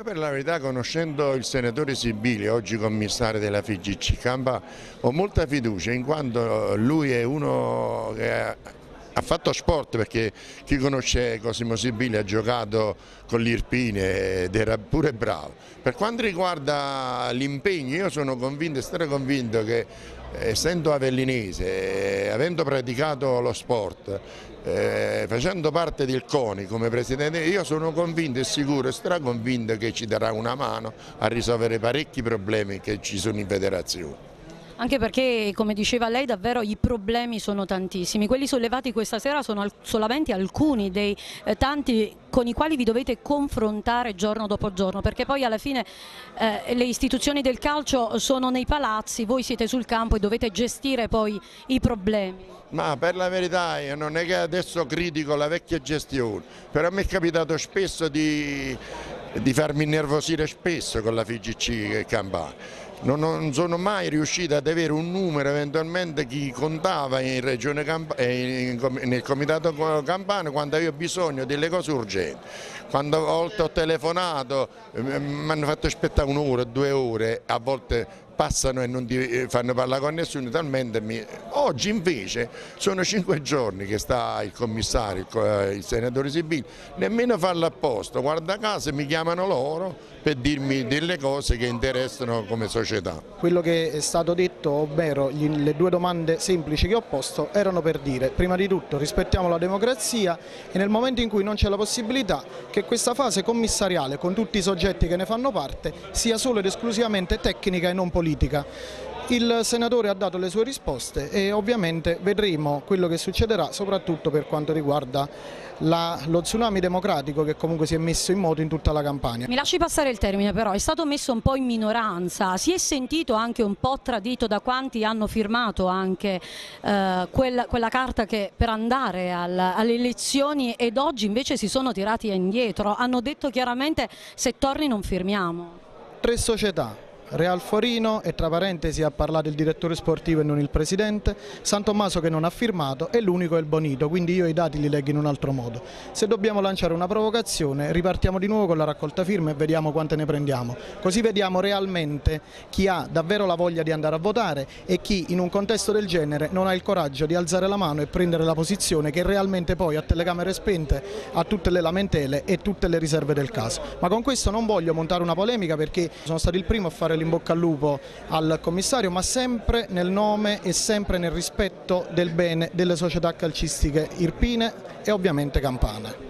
Io per la verità conoscendo il senatore Sibili, oggi commissario della FIGC Campa, ho molta fiducia in quanto lui è uno che ha fatto sport perché chi conosce Cosimo Sibili ha giocato con l'Irpine ed era pure bravo. Per quanto riguarda l'impegno io sono convinto e straconvinto che essendo avellinese, avendo praticato lo sport, eh, facendo parte del CONI come Presidente, io sono convinto e sicuro e straconvinto che ci darà una mano a risolvere parecchi problemi che ci sono in federazione. Anche perché, come diceva lei, davvero i problemi sono tantissimi. Quelli sollevati questa sera sono solamente alcuni dei eh, tanti con i quali vi dovete confrontare giorno dopo giorno, perché poi alla fine eh, le istituzioni del calcio sono nei palazzi, voi siete sul campo e dovete gestire poi i problemi. Ma per la verità io non è che adesso critico la vecchia gestione, però mi è capitato spesso di, di farmi innervosire spesso con la FIGC Campania non, sono mai riuscito ad avere un numero eventualmente chi contava in Camp eh, nel comitato Campano quando avevo bisogno delle cose urgenti. Quando ho telefonato eh, mi hanno fatto aspettare un'ora, due ore, a volte passano e non eh, fanno parlare con nessuno, talmente mi... oggi invece sono cinque giorni che sta il commissario, il, eh, senatore Sibili, nemmeno farlo apposta, guarda caso mi chiamano loro per dirmi delle cose che interessano come società. Quello che è stato detto, ovvero le due domande semplici che ho posto, erano per dire prima di tutto rispettiamo la democrazia e nel momento in cui non c'è la possibilità che questa fase commissariale con tutti i soggetti che ne fanno parte sia solo ed esclusivamente tecnica e non politica politica. Il senatore ha dato le sue risposte e ovviamente vedremo quello che succederà soprattutto per quanto riguarda la, lo tsunami democratico che comunque si è messo in moto in tutta la campagna. Mi lasci passare il termine però, è stato messo un po' in minoranza, si è sentito anche un po' tradito da quanti hanno firmato anche eh, quella, quella, carta che per andare al, alle elezioni ed oggi invece si sono tirati indietro, hanno detto chiaramente se torni non firmiamo. Tre società Real Forino e tra parentesi ha parlato il direttore sportivo e non il presidente, San Tommaso che non ha firmato e l'unico è il Bonito, quindi io i dati li leggo in un altro modo. Se dobbiamo lanciare una provocazione ripartiamo di nuovo con la raccolta firme e vediamo quante ne prendiamo, così vediamo realmente chi ha davvero la voglia di andare a votare e chi in un contesto del genere non ha il coraggio di alzare la mano e prendere la posizione che realmente poi a telecamere spente ha tutte le lamentele e tutte le riserve del caso. Ma con questo non voglio montare una polemica perché sono stato il primo a fare bocca al lupo al commissario, ma sempre nel nome e sempre nel rispetto del bene delle società calcistiche irpine e ovviamente campane.